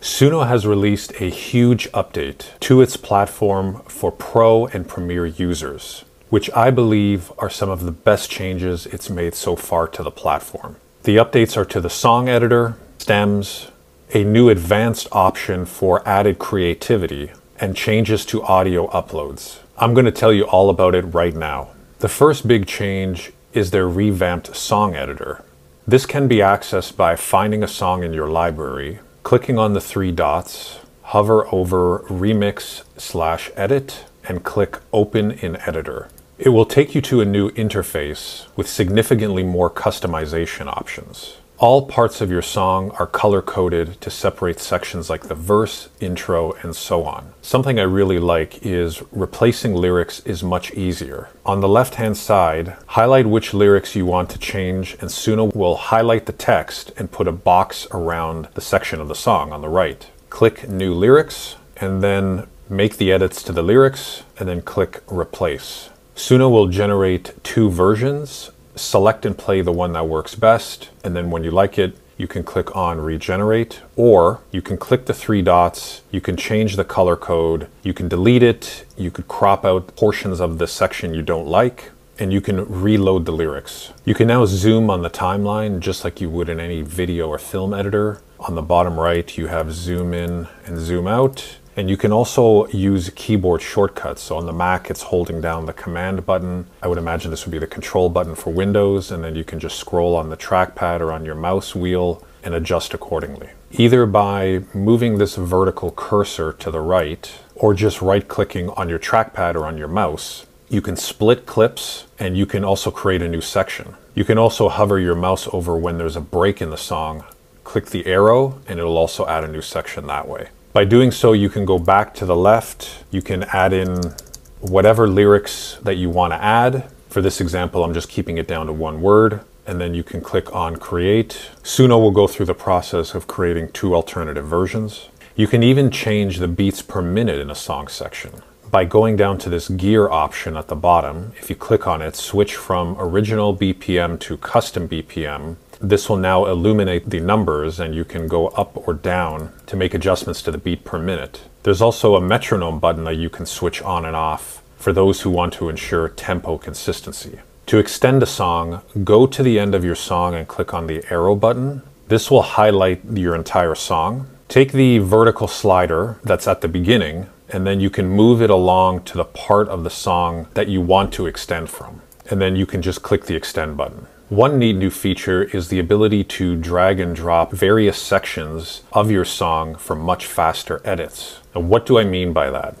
Suno has released a huge update to its platform for Pro and Premier users, which I believe are some of the best changes it's made so far to the platform. The updates are to the song editor, stems, a new advanced option for added creativity, and changes to audio uploads. I'm going to tell you all about it right now. The first big change is their revamped song editor. This can be accessed by finding a song in your library, clicking on the three dots, hover over Remix slash Edit, and click Open in Editor. It will take you to a new interface with significantly more customization options. All parts of your song are color coded to separate sections like the verse, intro, and so on. Something I really like is replacing lyrics is much easier. On the left hand side, highlight which lyrics you want to change and Suno will highlight the text and put a box around the section of the song on the right. Click new lyrics and then make the edits to the lyrics and then click replace. Suno will generate two versions select and play the one that works best. And then when you like it, you can click on regenerate or you can click the three dots you can change the color code you can delete it you could crop out portions of the section you don't like and you can reload the lyrics you can now zoom on the timeline just like you would in any video or film editor on the bottom right you have zoom in and zoom out and you can also use keyboard shortcuts. So on the Mac, it's holding down the command button. I would imagine this would be the control button for Windows, and then you can just scroll on the trackpad or on your mouse wheel and adjust accordingly. Either by moving this vertical cursor to the right, or just right clicking on your trackpad or on your mouse, you can split clips and you can also create a new section. You can also hover your mouse over when there's a break in the song, click the arrow, and it'll also add a new section that way. By doing so, you can go back to the left. You can add in whatever lyrics that you want to add. For this example, I'm just keeping it down to one word. And then you can click on create. Suno will go through the process of creating two alternative versions. You can even change the beats per minute in a song section. By going down to this gear option at the bottom, if you click on it, switch from original BPM to custom BPM, this will now illuminate the numbers and you can go up or down to make adjustments to the beat per minute. There's also a metronome button that you can switch on and off for those who want to ensure tempo consistency. To extend a song, go to the end of your song and click on the arrow button. This will highlight your entire song. Take the vertical slider that's at the beginning and then you can move it along to the part of the song that you want to extend from. And then you can just click the extend button. One neat new feature is the ability to drag and drop various sections of your song for much faster edits. And what do I mean by that?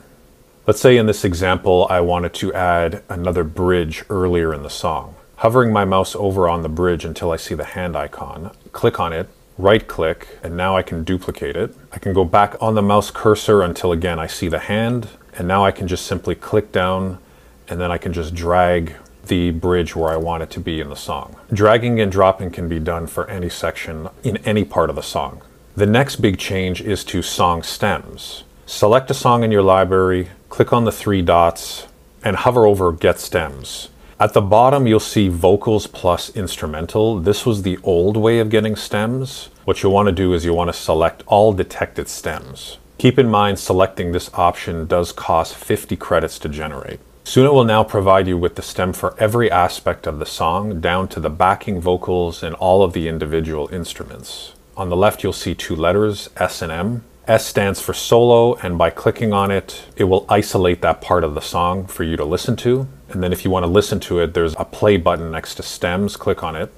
Let's say in this example, I wanted to add another bridge earlier in the song. Hovering my mouse over on the bridge until I see the hand icon, click on it, right click, and now I can duplicate it. I can go back on the mouse cursor until again I see the hand, and now I can just simply click down and then I can just drag the bridge where I want it to be in the song. Dragging and dropping can be done for any section in any part of the song. The next big change is to song stems. Select a song in your library, click on the three dots, and hover over Get Stems. At the bottom, you'll see vocals plus instrumental. This was the old way of getting stems. What you'll want to do is you want to select all detected stems. Keep in mind selecting this option does cost 50 credits to generate. Suno will now provide you with the stem for every aspect of the song, down to the backing vocals and all of the individual instruments. On the left, you'll see two letters, S and M. S stands for solo, and by clicking on it, it will isolate that part of the song for you to listen to. And then if you want to listen to it, there's a play button next to stems. Click on it.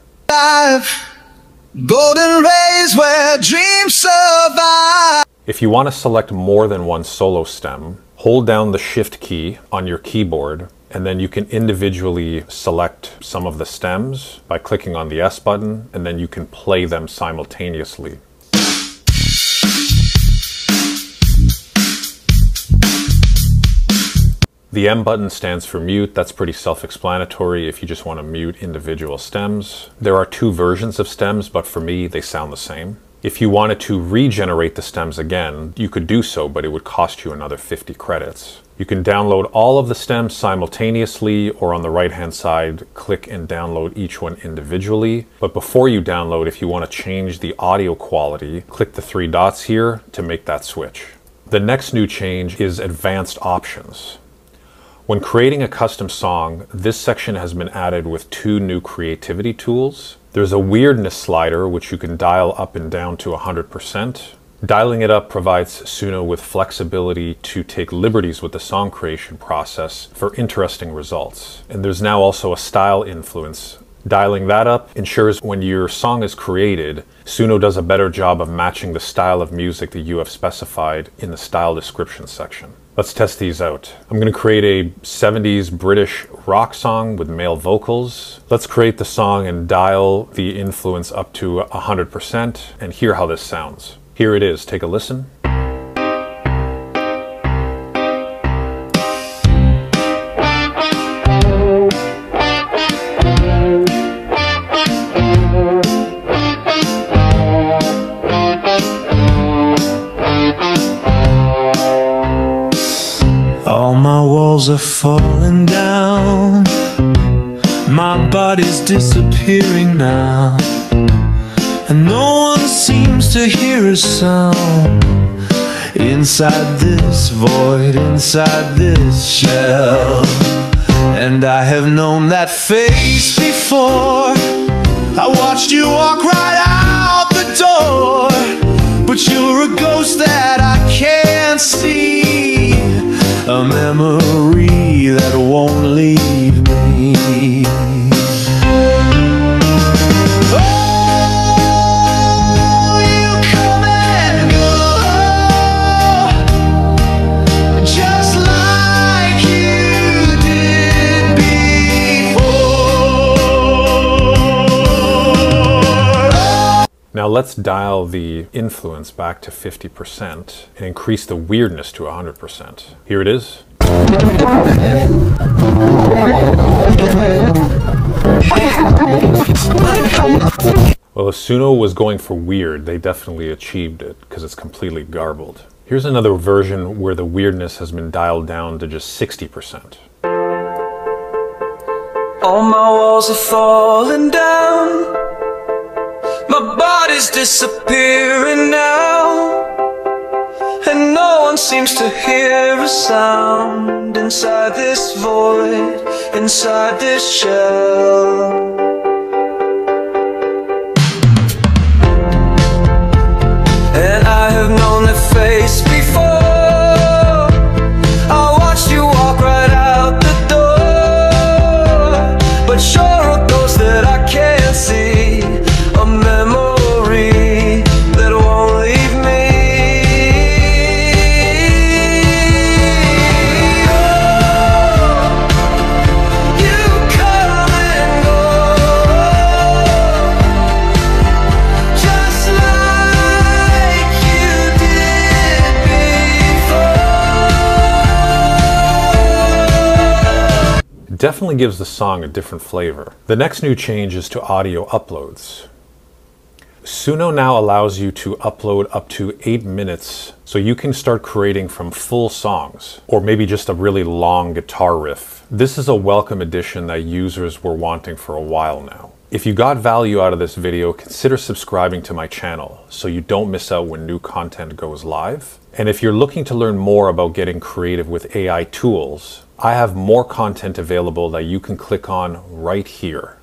golden rays where dreams survive. If you want to select more than one solo stem, hold down the shift key on your keyboard and then you can individually select some of the stems by clicking on the S button and then you can play them simultaneously. The M button stands for mute. That's pretty self-explanatory if you just want to mute individual stems. There are two versions of stems, but for me, they sound the same. If you wanted to regenerate the stems again, you could do so, but it would cost you another 50 credits. You can download all of the stems simultaneously or on the right hand side, click and download each one individually. But before you download, if you want to change the audio quality, click the three dots here to make that switch. The next new change is advanced options. When creating a custom song, this section has been added with two new creativity tools. There's a weirdness slider, which you can dial up and down to 100%. Dialing it up provides Suno with flexibility to take liberties with the song creation process for interesting results. And there's now also a style influence. Dialing that up ensures when your song is created, Suno does a better job of matching the style of music that you have specified in the style description section. Let's test these out. I'm going to create a 70s British rock song with male vocals. Let's create the song and dial the influence up to 100% and hear how this sounds. Here it is. Take a listen. My body's disappearing now. And no one seems to hear a sound Inside this void, inside this shell And I have known that face before I watched you walk right out the door But you're a ghost that I can't see A memory that won't leave Now let's dial the influence back to 50% and increase the weirdness to 100%. Here it is. Well, if Suno was going for weird, they definitely achieved it because it's completely garbled. Here's another version where the weirdness has been dialed down to just 60%. All my walls are falling down. Body's disappearing now. And no one seems to hear a sound inside this void, inside this shell. Definitely gives the song a different flavor. The next new change is to audio uploads. Suno now allows you to upload up to eight minutes, so you can start creating from full songs, or maybe just a really long guitar riff. This is a welcome addition that users were wanting for a while now. If you got value out of this video, consider subscribing to my channel so you don't miss out when new content goes live. And if you're looking to learn more about getting creative with AI tools, I have more content available that you can click on right here.